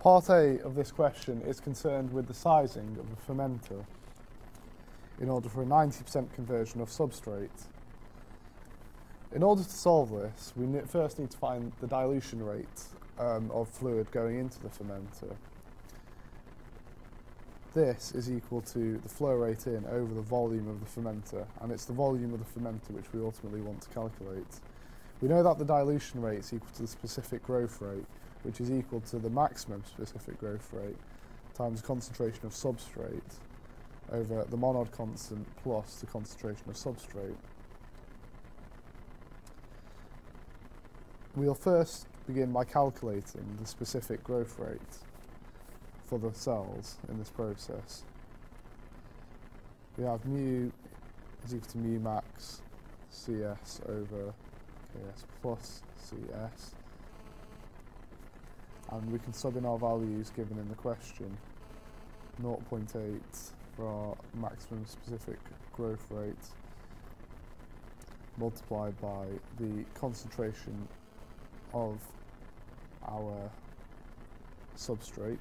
Part A of this question is concerned with the sizing of a fermenter in order for a 90% conversion of substrate. In order to solve this, we first need to find the dilution rate um, of fluid going into the fermenter. This is equal to the flow rate in over the volume of the fermenter, and it's the volume of the fermenter which we ultimately want to calculate. We know that the dilution rate is equal to the specific growth rate, which is equal to the maximum specific growth rate times concentration of substrate over the monod constant plus the concentration of substrate. We'll first begin by calculating the specific growth rate for the cells in this process. We have mu is equal to mu max CS over Ks plus CS and we can sub in our values given in the question. 0.8 for our maximum specific growth rate multiplied by the concentration of our substrate.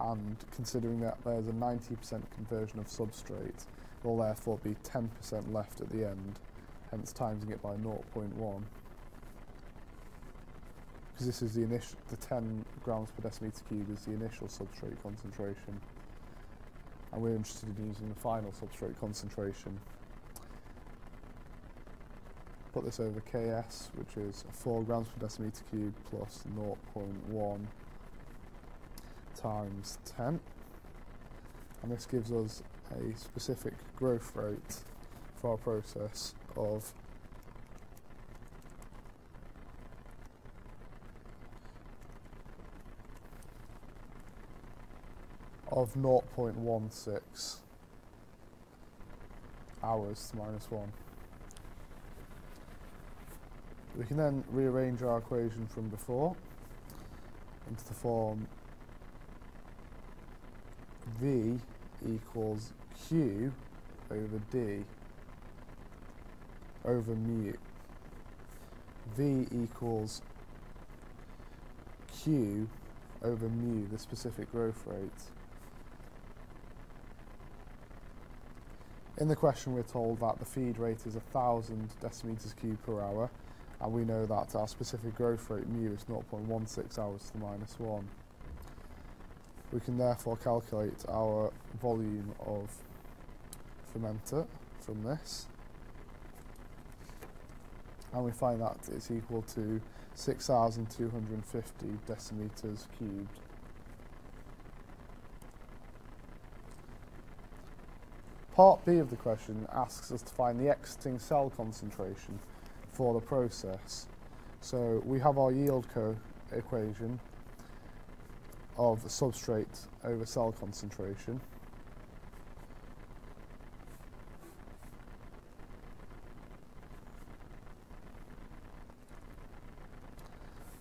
And considering that there's a 90% conversion of substrate will therefore be 10% left at the end hence timesing it by 0.1 because this is the initial the 10 grams per decimeter cube is the initial substrate concentration and we're interested in using the final substrate concentration put this over Ks, which is 4 grams per decimeter cube plus 0.1 times 10. And this gives us a specific growth rate for our process of of 0.16 hours to minus 1. We can then rearrange our equation from before into the form V equals Q over D over mu. V equals Q over mu, the specific growth rate. In the question we're told that the feed rate is 1000 decimeters cubed per hour and we know that our specific growth rate mu is 0.16 hours to the minus 1. We can therefore calculate our volume of fermenter from this and we find that it's equal to 6,250 decimeters cubed. Part B of the question asks us to find the exiting cell concentration for the process. So we have our yield co-equation of substrate over cell concentration.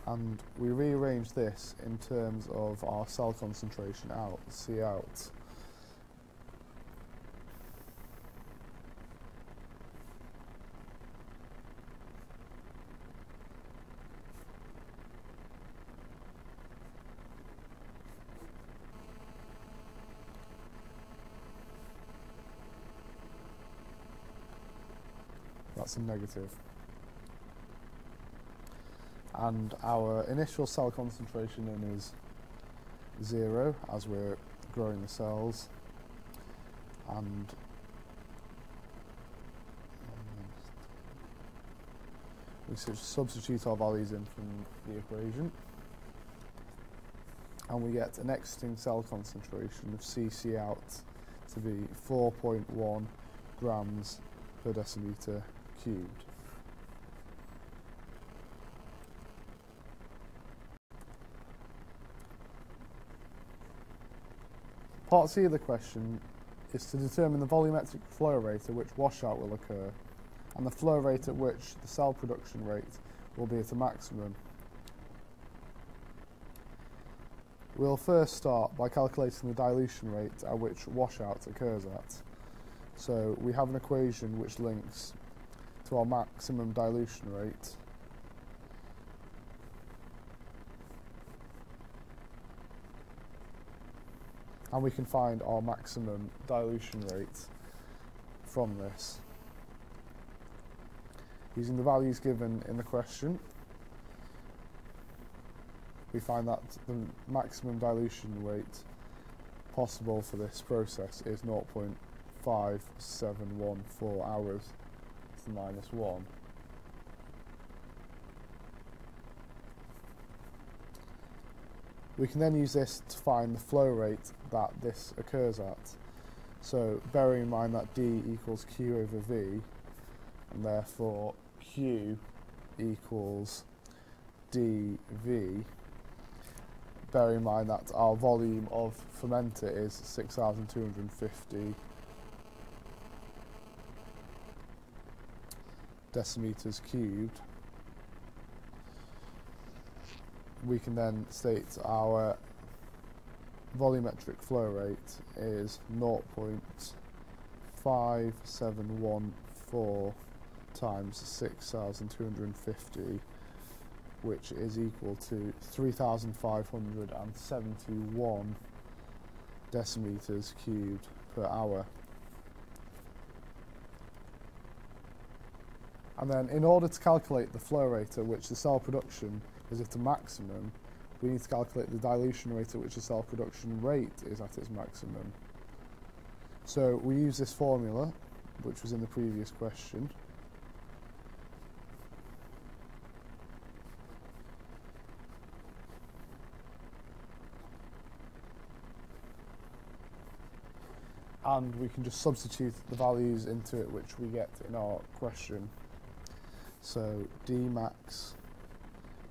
And we rearrange this in terms of our cell concentration out, C out. That's a negative. And our initial cell concentration in is zero as we're growing the cells. And we substitute our values in from the equation. And we get an exiting cell concentration of CC out to be 4.1 grams per decimeter Part C of the question is to determine the volumetric flow rate at which washout will occur and the flow rate at which the cell production rate will be at a maximum. We'll first start by calculating the dilution rate at which washout occurs at. So we have an equation which links to our maximum dilution rate. And we can find our maximum dilution rate from this using the values given in the question we find that the maximum dilution rate possible for this process is 0.5714 hours the minus 1. We can then use this to find the flow rate that this occurs at. So bearing in mind that D equals Q over V, and therefore Q equals dV, bear in mind that our volume of fermenter is 6,250 decimeters cubed. We can then state our volumetric flow rate is 0.5714 times 6,250 which is equal to 3,571 decimeters cubed per hour. And then in order to calculate the flow rate at which the cell production is at a maximum, we need to calculate the dilution rate at which the cell production rate is at its maximum. So we use this formula, which was in the previous question, and we can just substitute the values into it which we get in our question. So D max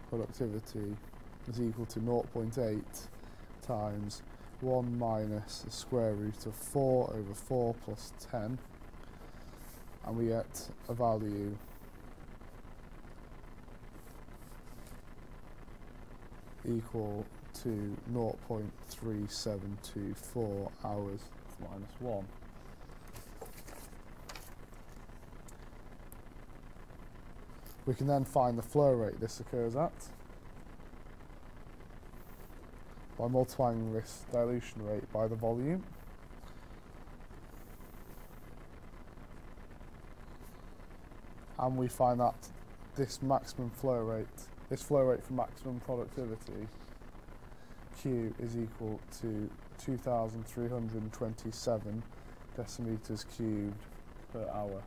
productivity is equal to 0.8 times 1 minus the square root of 4 over 4 plus 10 and we get a value equal to 0.3724 hours minus 1. We can then find the flow rate this occurs at by multiplying this dilution rate by the volume. And we find that this maximum flow rate, this flow rate for maximum productivity, Q is equal to 2,327 decimeters cubed per hour.